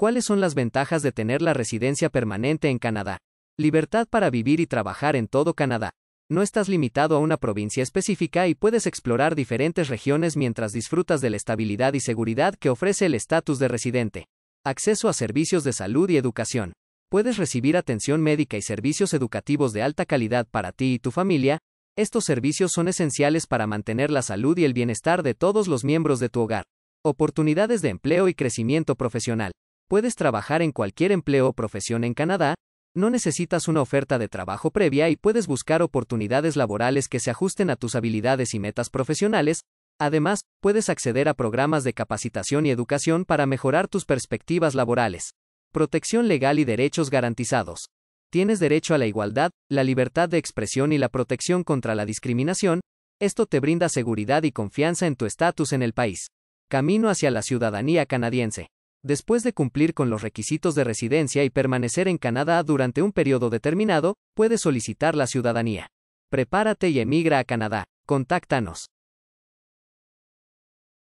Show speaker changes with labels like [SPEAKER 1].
[SPEAKER 1] ¿Cuáles son las ventajas de tener la residencia permanente en Canadá? Libertad para vivir y trabajar en todo Canadá. No estás limitado a una provincia específica y puedes explorar diferentes regiones mientras disfrutas de la estabilidad y seguridad que ofrece el estatus de residente. Acceso a servicios de salud y educación. Puedes recibir atención médica y servicios educativos de alta calidad para ti y tu familia. Estos servicios son esenciales para mantener la salud y el bienestar de todos los miembros de tu hogar. Oportunidades de empleo y crecimiento profesional. Puedes trabajar en cualquier empleo o profesión en Canadá, no necesitas una oferta de trabajo previa y puedes buscar oportunidades laborales que se ajusten a tus habilidades y metas profesionales. Además, puedes acceder a programas de capacitación y educación para mejorar tus perspectivas laborales. Protección legal y derechos garantizados. Tienes derecho a la igualdad, la libertad de expresión y la protección contra la discriminación. Esto te brinda seguridad y confianza en tu estatus en el país. Camino hacia la ciudadanía canadiense. Después de cumplir con los requisitos de residencia y permanecer en Canadá durante un periodo determinado, puedes solicitar la ciudadanía. Prepárate y emigra a Canadá. Contáctanos.